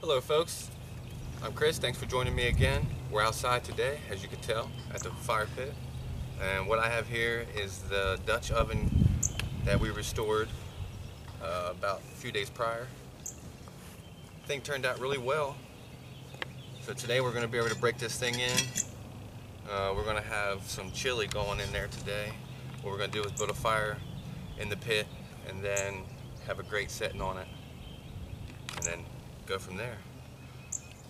Hello folks, I'm Chris, thanks for joining me again. We're outside today, as you can tell, at the fire pit. And what I have here is the Dutch oven that we restored uh, about a few days prior. Thing turned out really well. So today we're going to be able to break this thing in. Uh, we're going to have some chili going in there today. What we're going to do is build a fire in the pit and then have a grate setting on it and then go from there.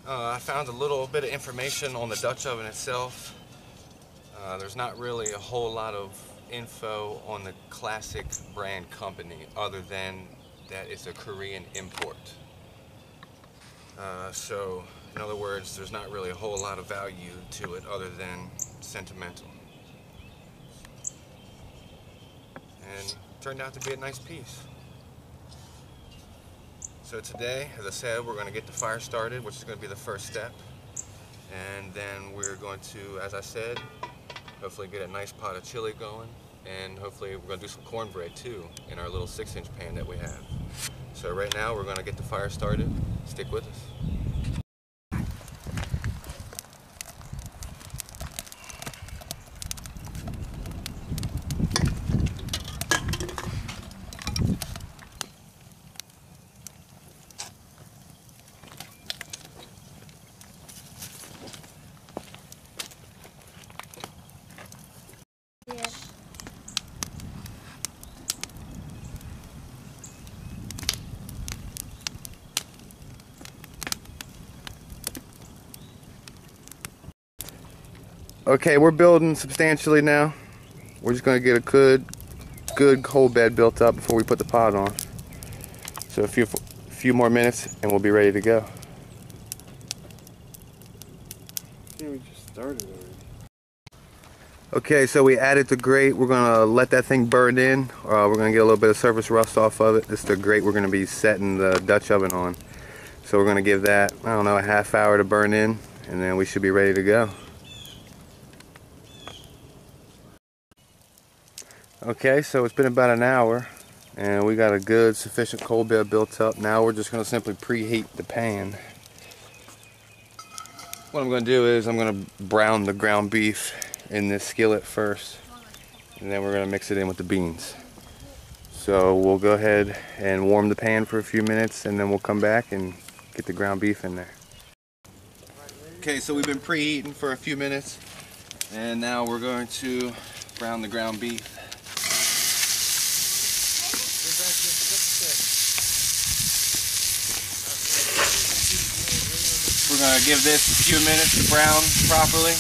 Uh, I found a little bit of information on the Dutch oven itself. Uh, there's not really a whole lot of info on the classic brand company other than that it's a Korean import. Uh, so, in other words, there's not really a whole lot of value to it other than sentimental. And turned out to be a nice piece. So today, as I said, we're going to get the fire started, which is going to be the first step. And then we're going to, as I said, hopefully get a nice pot of chili going. And hopefully we're going to do some cornbread too in our little six inch pan that we have. So right now we're going to get the fire started. Stick with us. Okay, we're building substantially now. We're just gonna get a good, good cold bed built up before we put the pot on. So a few, few more minutes and we'll be ready to go. Yeah, we just started already. Okay, so we added the grate. We're gonna let that thing burn in. Uh, we're gonna get a little bit of surface rust off of it. This is the grate we're gonna be setting the Dutch oven on. So we're gonna give that, I don't know, a half hour to burn in, and then we should be ready to go. Okay, so it's been about an hour, and we got a good, sufficient cold bed built up. Now we're just gonna simply preheat the pan. What I'm gonna do is I'm gonna brown the ground beef in this skillet first and then we're going to mix it in with the beans so we'll go ahead and warm the pan for a few minutes and then we'll come back and get the ground beef in there okay so we've been preheating for a few minutes and now we're going to brown the ground beef we're going to give this a few minutes to brown properly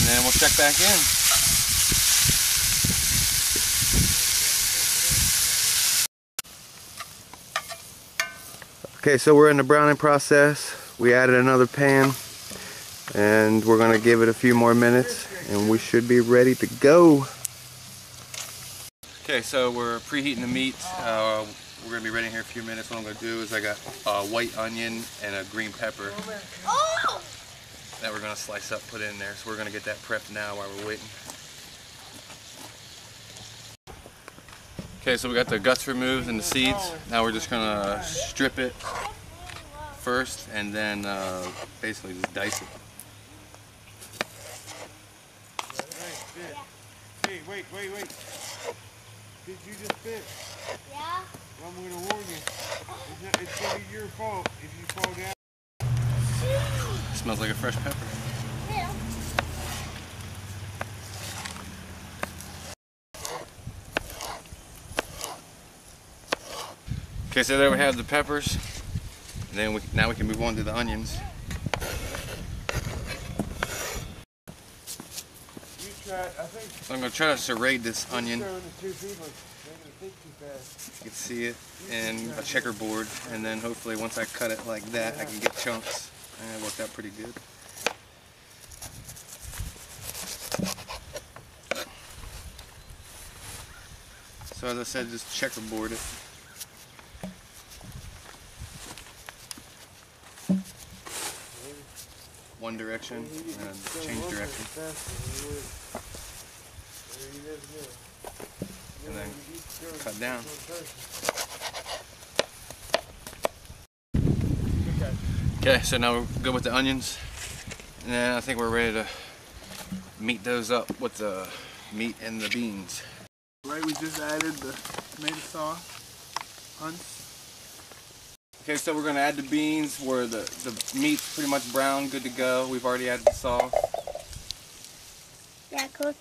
and then we'll check back in. Okay, so we're in the browning process. We added another pan and we're gonna give it a few more minutes and we should be ready to go. Okay, so we're preheating the meat. Uh, we're gonna be ready here in a few minutes. What I'm gonna do is I got a white onion and a green pepper Oh! that we're gonna slice up, put in there. So we're gonna get that prepped now while we're waiting. Okay, so we got the guts removed and the seeds. Now we're just gonna strip it first and then uh, basically just dice it. Hey, wait, wait, wait. Did you just spit? Yeah? Well, I'm gonna warn you. It's, not, it's gonna be your fault if you fall down. smells like a fresh pepper. Yeah. Okay, so there we have the peppers. And then we, now we can move on to the onions. Try. I think So I'm gonna try to serrate this onion. throwing the two people. They're gonna think too fast. You can see it in a checkerboard, and then hopefully once I cut it like that, I can get chunks. And it worked out pretty good. So as I said, just checkerboard it. One direction and change direction, and then cut down. Okay, so now we're good with the onions. And then I think we're ready to meet those up with the meat and the beans. Right, we just added the tomato sauce. Hunts. Okay, so we're gonna add the beans where the, the meat's pretty much brown, good to go. We've already added the sauce. Yeah, of course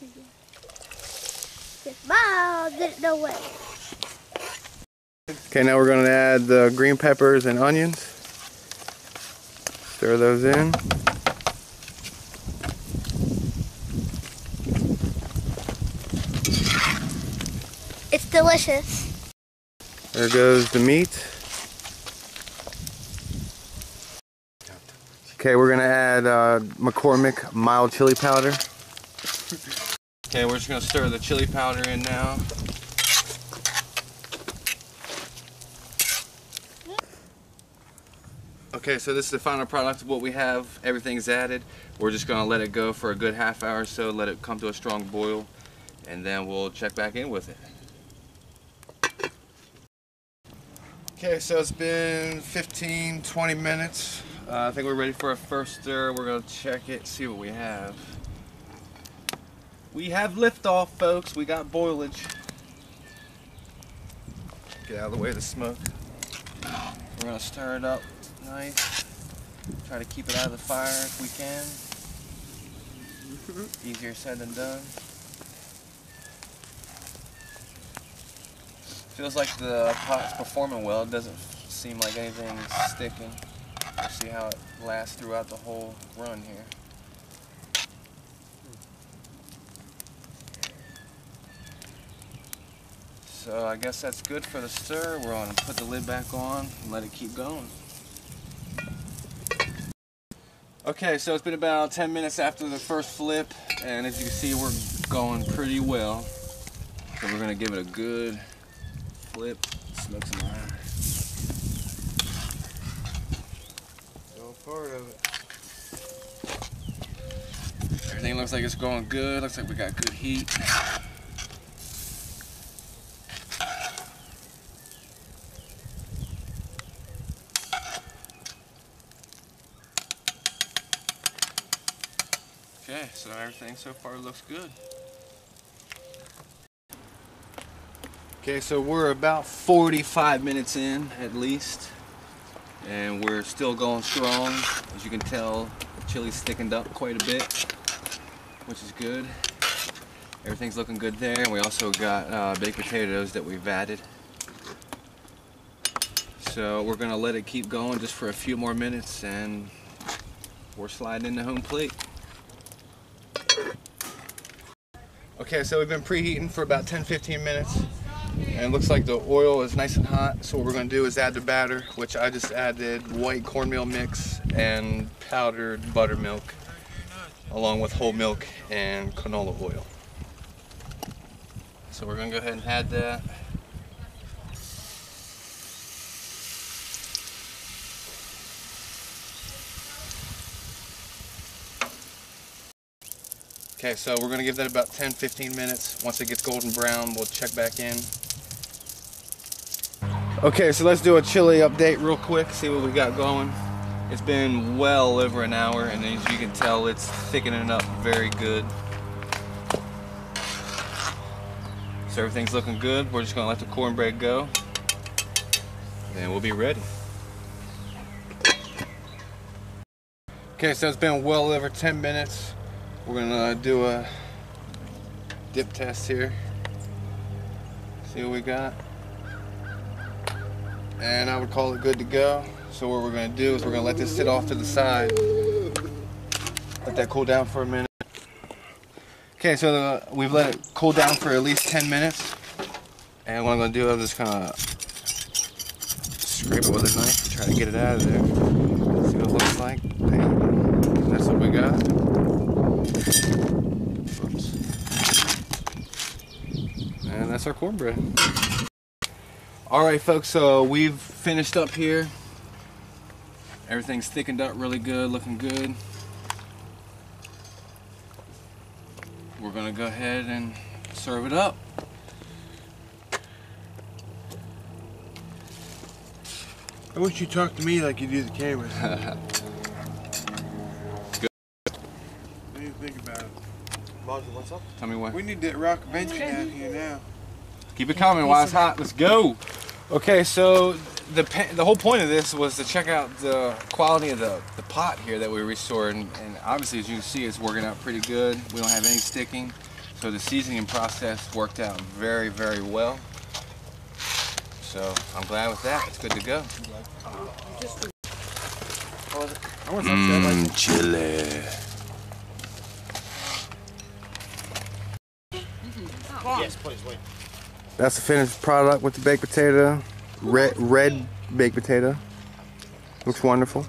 you do. Just, Mom didn't know what. Okay, now we're gonna add the green peppers and onions. Stir those in. It's delicious. There goes the meat. Okay, we're gonna add uh, McCormick mild chili powder. Okay, we're just gonna stir the chili powder in now. Okay, so this is the final product of what we have. Everything's added. We're just gonna let it go for a good half hour or so, let it come to a strong boil, and then we'll check back in with it. Okay, so it's been 15, 20 minutes. Uh, I think we're ready for a first stir. We're gonna check it, see what we have. We have liftoff, folks. We got boilage. Get out of the way of the smoke. We're gonna stir it up nice. Try to keep it out of the fire if we can. Easier said than done. Feels like the pot's performing well. It doesn't seem like anything's sticking. We'll see how it lasts throughout the whole run here. So I guess that's good for the stir. We're gonna put the lid back on and let it keep going. Okay, so it's been about 10 minutes after the first flip, and as you can see, we're going pretty well. So we're gonna give it a good flip, smoke some iron. All part of it. Everything looks like it's going good. Looks like we got good heat. Everything so far looks good. Okay, so we're about 45 minutes in at least, and we're still going strong. As you can tell, the chili's thickened up quite a bit, which is good. Everything's looking good there, and we also got uh, baked potatoes that we've added. So we're gonna let it keep going just for a few more minutes, and we're sliding into home plate. Okay, so we've been preheating for about 10-15 minutes. And it looks like the oil is nice and hot. So what we're gonna do is add the batter, which I just added white cornmeal mix and powdered buttermilk, along with whole milk and canola oil. So we're gonna go ahead and add that. Okay, so we're gonna give that about 10-15 minutes. Once it gets golden brown, we'll check back in. Okay, so let's do a chili update real quick, see what we got going. It's been well over an hour, and as you can tell, it's thickening up very good. So everything's looking good. We're just gonna let the cornbread go. Then we'll be ready. Okay, so it's been well over 10 minutes. We're gonna uh, do a dip test here. See what we got. And I would call it good to go. So what we're gonna do is we're gonna let this sit off to the side. Let that cool down for a minute. Okay, so the, we've let it cool down for at least 10 minutes. And what I'm gonna do is just of scrape it with a knife try to get it out of there. See what it looks like. That's what we got. Oops. And that's our cornbread. All right, folks, so we've finished up here. Everything's thickened up really good, looking good. We're gonna go ahead and serve it up. I wish you talked to me like you do the camera. Think about it. Roger, what's up? Tell me when. We need that rock bench down here now. Keep it coming while it's hot. Let's go. Okay, so the the whole point of this was to check out the quality of the, the pot here that we restored, and, and obviously, as you can see, it's working out pretty good. We don't have any sticking, so the seasoning process worked out very, very well. So I'm glad with that. It's good to go. I want some like chili. Yes, please, wait. That's the finished product with the baked potato. Red red baked potato. Looks wonderful.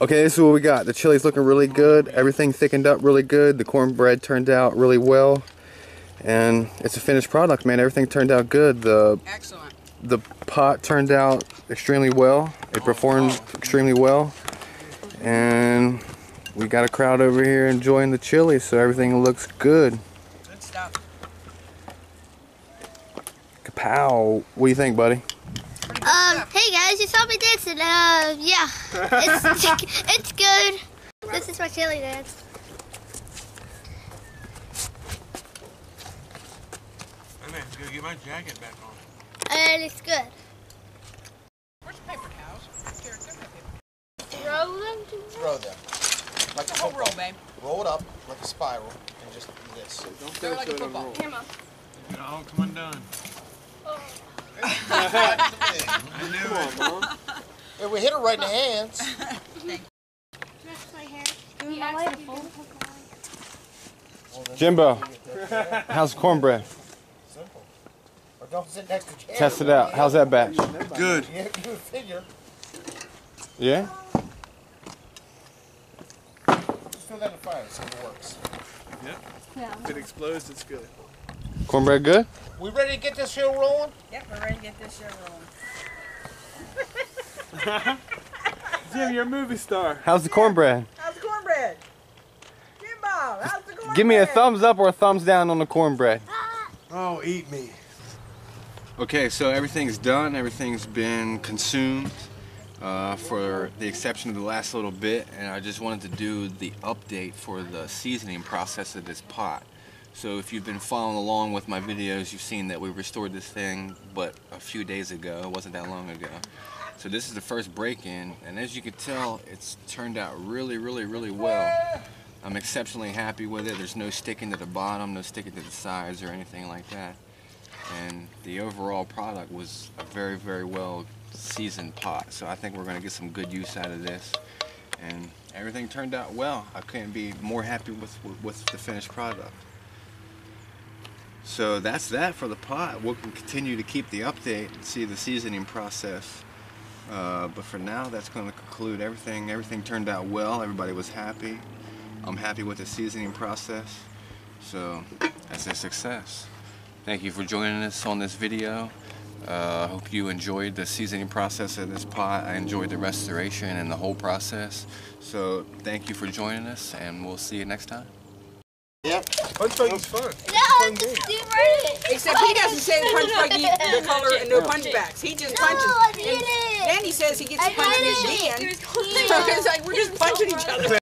Okay, this is what we got. The chili's looking really good. Everything thickened up really good. The cornbread turned out really well. And it's a finished product, man. Everything turned out good. The Excellent. the pot turned out extremely well. It performed extremely well. And we got a crowd over here enjoying the chili, so everything looks good. Good Kapow. What do you think, buddy? Um, hey guys, you saw me dancing. Uh, yeah, it's it's good. This is my chili dance. I'm gonna go get my jacket back on. And it's good. Where's the paper towels? Here, give me a paper. Throw them to Throw them. Like The a whole roll, babe. Roll it up like a spiral and just do this. Don't Throw it like a football. Here, Mom. Oh, come undone. I knew it. Mom. If we hit her right in the hands, my hair. You asked me to Jimbo, how's cornbread? simple. Or don't sit next to Jerry. Test it out. How's that batch? Good. You, you figure. Yeah? Just throw that in the fire and see if it works. If it explodes, it's good. Cornbread good? We ready to get this show rolling? Yep, we're ready to get this show rolling. Jim, you're a movie star. How's the cornbread? How's the cornbread? Jimbo, how's the cornbread? Give me a thumbs up or a thumbs down on the cornbread. Oh, eat me. Okay, so everything's done. Everything's been consumed, uh, for the exception of the last little bit. And I just wanted to do the update for the seasoning process of this pot. So if you've been following along with my videos, you've seen that we restored this thing, but a few days ago. It wasn't that long ago. So this is the first break-in, and as you can tell, it's turned out really, really, really well. I'm exceptionally happy with it. There's no sticking to the bottom, no sticking to the sides or anything like that and the overall product was a very very well seasoned pot so I think we're going to get some good use out of this and everything turned out well I couldn't be more happy with with the finished product so that's that for the pot we'll continue to keep the update and see the seasoning process uh, but for now that's going to conclude everything everything turned out well everybody was happy I'm happy with the seasoning process so that's a success Thank you for joining us on this video. Uh, I hope you enjoyed the seasoning process of this pot. I enjoyed the restoration and the whole process. So thank you for joining us and we'll see you next time. Yep. Punch buggy's fun. No, just do right. Except he doesn't say punch buggy, the color, and no punchbacks. He just No, punches. I did And it. then he says he gets to I punch did me it. again. There's So it's like we're just punching each other.